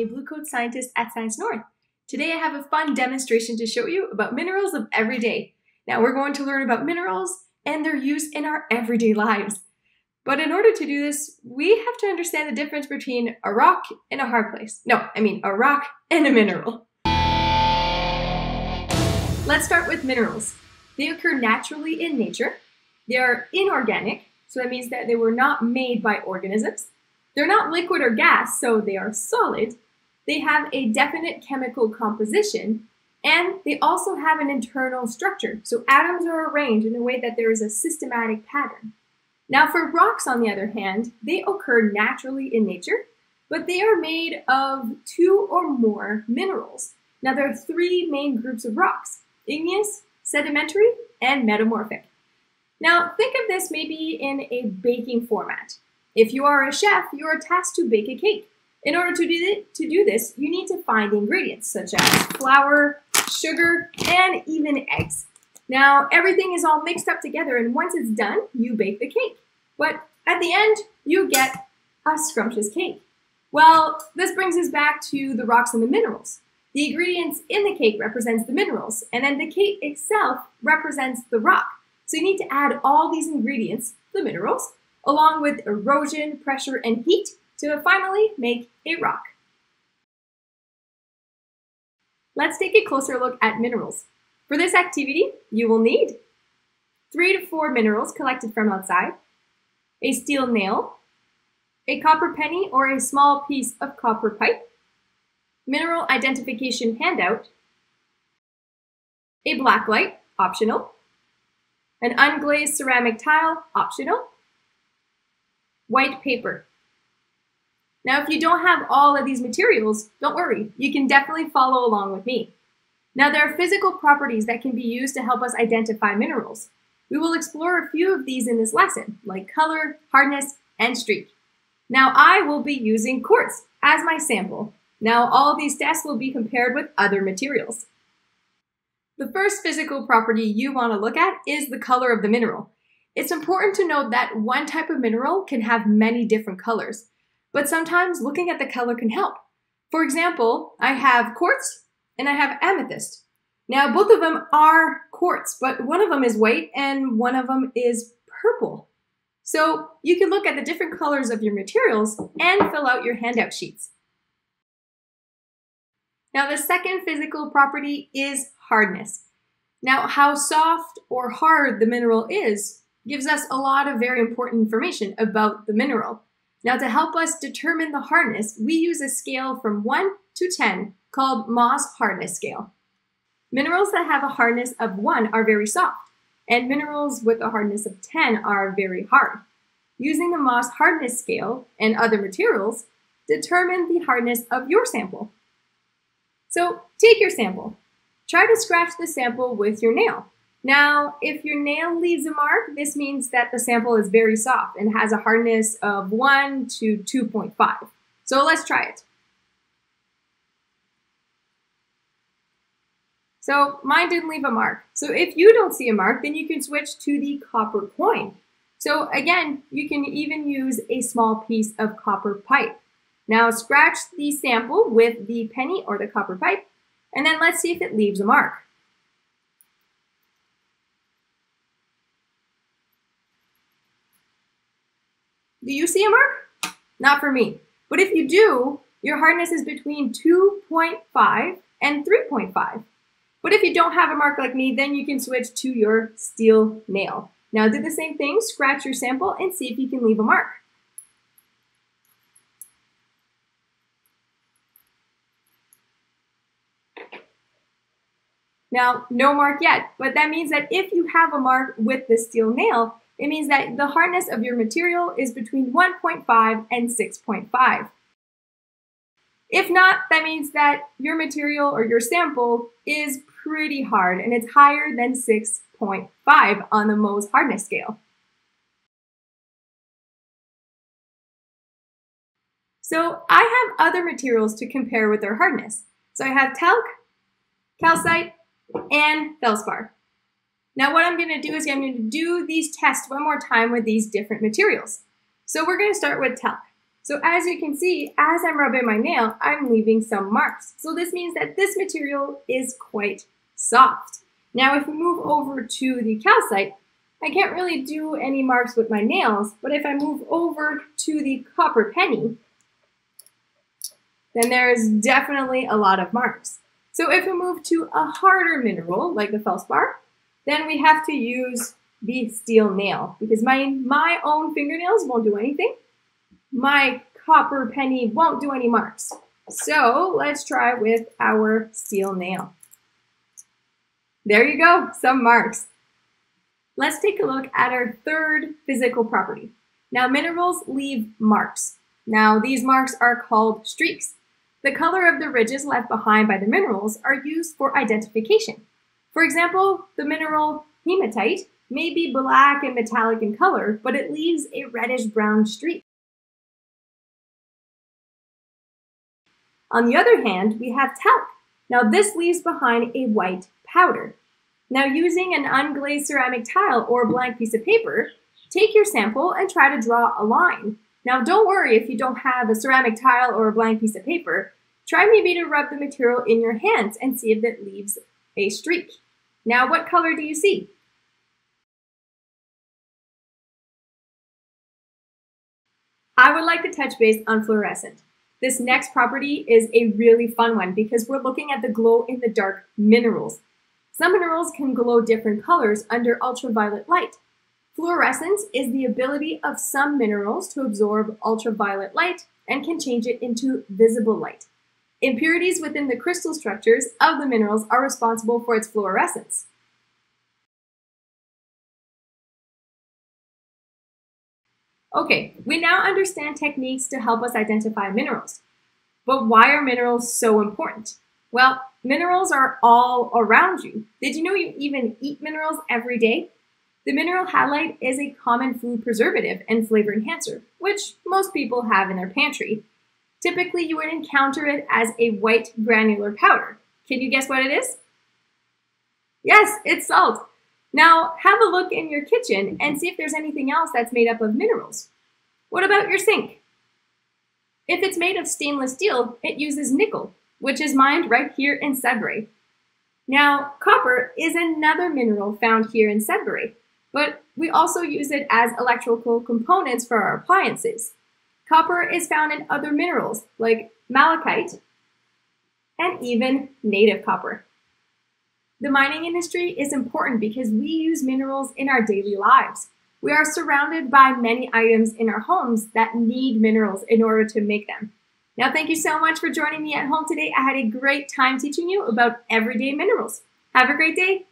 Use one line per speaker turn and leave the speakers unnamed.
a Blue Coat scientist at Science North. Today I have a fun demonstration to show you about minerals of every day. Now we're going to learn about minerals and their use in our everyday lives. But in order to do this, we have to understand the difference between a rock and a hard place. No, I mean a rock and a mineral. Let's start with minerals. They occur naturally in nature. They are inorganic, so that means that they were not made by organisms. They're not liquid or gas, so they are solid. They have a definite chemical composition, and they also have an internal structure. So atoms are arranged in a way that there is a systematic pattern. Now, for rocks, on the other hand, they occur naturally in nature, but they are made of two or more minerals. Now, there are three main groups of rocks igneous, sedimentary, and metamorphic. Now, think of this maybe in a baking format. If you are a chef, you are tasked to bake a cake. In order to do, to do this, you need to find ingredients such as flour, sugar, and even eggs. Now, everything is all mixed up together, and once it's done, you bake the cake. But at the end, you get a scrumptious cake. Well, this brings us back to the rocks and the minerals. The ingredients in the cake represents the minerals, and then the cake itself represents the rock. So you need to add all these ingredients, the minerals, along with erosion, pressure, and heat to finally make a rock. Let's take a closer look at minerals. For this activity, you will need three to four minerals collected from outside, a steel nail, a copper penny or a small piece of copper pipe, mineral identification handout, a black light, optional, an unglazed ceramic tile, optional, white paper. Now, if you don't have all of these materials, don't worry, you can definitely follow along with me. Now, there are physical properties that can be used to help us identify minerals. We will explore a few of these in this lesson, like color, hardness, and streak. Now, I will be using quartz as my sample. Now, all these tests will be compared with other materials. The first physical property you want to look at is the color of the mineral. It's important to note that one type of mineral can have many different colors, but sometimes looking at the color can help. For example, I have quartz and I have amethyst. Now, both of them are quartz, but one of them is white and one of them is purple. So you can look at the different colors of your materials and fill out your handout sheets. Now, the second physical property is hardness. Now, how soft or hard the mineral is gives us a lot of very important information about the mineral. Now, to help us determine the hardness, we use a scale from 1 to 10 called Mohs Hardness Scale. Minerals that have a hardness of 1 are very soft, and minerals with a hardness of 10 are very hard. Using the Mohs Hardness Scale and other materials, determine the hardness of your sample. So, take your sample. Try to scratch the sample with your nail. Now, if your nail leaves a mark, this means that the sample is very soft and has a hardness of 1 to 2.5. So let's try it. So mine didn't leave a mark. So if you don't see a mark, then you can switch to the copper coin. So again, you can even use a small piece of copper pipe. Now scratch the sample with the penny or the copper pipe, and then let's see if it leaves a mark. Do you see a mark? Not for me. But if you do, your hardness is between 2.5 and 3.5. But if you don't have a mark like me, then you can switch to your steel nail. Now do the same thing, scratch your sample and see if you can leave a mark. Now, no mark yet, but that means that if you have a mark with the steel nail, it means that the hardness of your material is between 1.5 and 6.5. If not, that means that your material or your sample is pretty hard and it's higher than 6.5 on the Mohs hardness scale. So I have other materials to compare with their hardness. So I have talc, calcite, and feldspar. Now what I'm going to do is I'm going to do these tests one more time with these different materials. So we're going to start with talc. So as you can see, as I'm rubbing my nail, I'm leaving some marks. So this means that this material is quite soft. Now if we move over to the calcite, I can't really do any marks with my nails, but if I move over to the copper penny, then there is definitely a lot of marks. So if we move to a harder mineral, like the feldspar, then we have to use the steel nail because my, my own fingernails won't do anything. My copper penny won't do any marks. So let's try with our steel nail. There you go, some marks. Let's take a look at our third physical property. Now minerals leave marks. Now these marks are called streaks. The color of the ridges left behind by the minerals are used for identification. For example, the mineral hematite may be black and metallic in color, but it leaves a reddish brown streak. On the other hand, we have talc. Now this leaves behind a white powder. Now using an unglazed ceramic tile or a blank piece of paper, take your sample and try to draw a line. Now don't worry if you don't have a ceramic tile or a blank piece of paper. Try maybe to rub the material in your hands and see if it leaves a streak. Now what color do you see? I would like to touch base on fluorescent. This next property is a really fun one because we're looking at the glow in the dark minerals. Some minerals can glow different colors under ultraviolet light. Fluorescence is the ability of some minerals to absorb ultraviolet light and can change it into visible light. Impurities within the crystal structures of the minerals are responsible for its fluorescence. Okay, we now understand techniques to help us identify minerals. But why are minerals so important? Well, minerals are all around you. Did you know you even eat minerals every day? The mineral halite is a common food preservative and flavor enhancer, which most people have in their pantry. Typically, you would encounter it as a white granular powder. Can you guess what it is? Yes, it's salt. Now, have a look in your kitchen and see if there's anything else that's made up of minerals. What about your sink? If it's made of stainless steel, it uses nickel, which is mined right here in Sudbury. Now, copper is another mineral found here in Sudbury, but we also use it as electrical components for our appliances. Copper is found in other minerals like malachite and even native copper. The mining industry is important because we use minerals in our daily lives. We are surrounded by many items in our homes that need minerals in order to make them. Now, thank you so much for joining me at home today. I had a great time teaching you about everyday minerals. Have a great day.